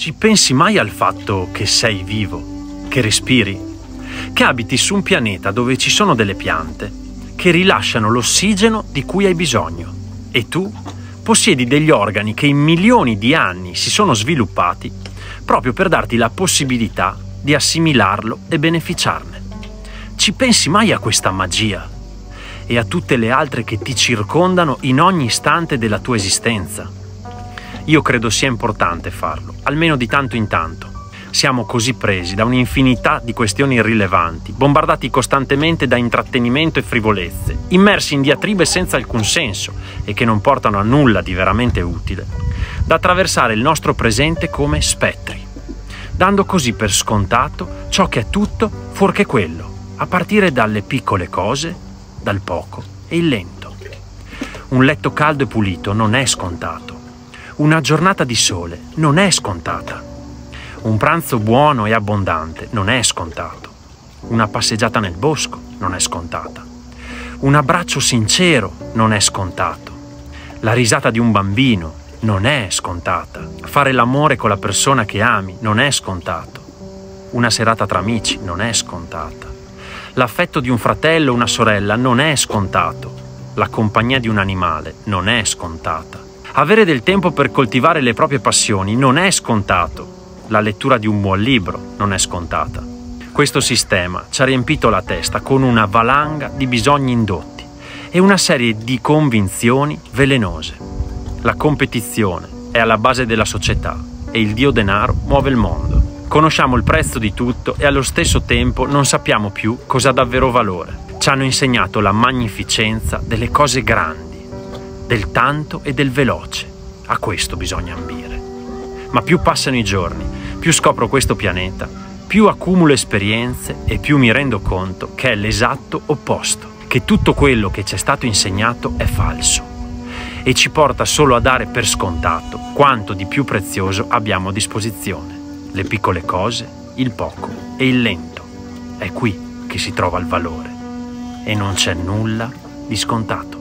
Ci pensi mai al fatto che sei vivo, che respiri, che abiti su un pianeta dove ci sono delle piante che rilasciano l'ossigeno di cui hai bisogno e tu possiedi degli organi che in milioni di anni si sono sviluppati proprio per darti la possibilità di assimilarlo e beneficiarne. Ci pensi mai a questa magia e a tutte le altre che ti circondano in ogni istante della tua esistenza? Io credo sia importante farlo, almeno di tanto in tanto. Siamo così presi da un'infinità di questioni irrilevanti, bombardati costantemente da intrattenimento e frivolezze, immersi in diatribe senza alcun senso e che non portano a nulla di veramente utile, da attraversare il nostro presente come spettri, dando così per scontato ciò che è tutto fuorché quello, a partire dalle piccole cose, dal poco e il lento. Un letto caldo e pulito non è scontato. Una giornata di sole non è scontata. Un pranzo buono e abbondante non è scontato. Una passeggiata nel bosco non è scontata. Un abbraccio sincero non è scontato. La risata di un bambino non è scontata. Fare l'amore con la persona che ami non è scontato. Una serata tra amici non è scontata. L'affetto di un fratello o una sorella non è scontato. La compagnia di un animale non è scontata. Avere del tempo per coltivare le proprie passioni non è scontato. La lettura di un buon libro non è scontata. Questo sistema ci ha riempito la testa con una valanga di bisogni indotti e una serie di convinzioni velenose. La competizione è alla base della società e il dio denaro muove il mondo. Conosciamo il prezzo di tutto e allo stesso tempo non sappiamo più cosa ha davvero valore. Ci hanno insegnato la magnificenza delle cose grandi, del tanto e del veloce. A questo bisogna ambire. Ma più passano i giorni, più scopro questo pianeta, più accumulo esperienze e più mi rendo conto che è l'esatto opposto, che tutto quello che ci è stato insegnato è falso e ci porta solo a dare per scontato quanto di più prezioso abbiamo a disposizione, le piccole cose, il poco e il lento. È qui che si trova il valore e non c'è nulla di scontato.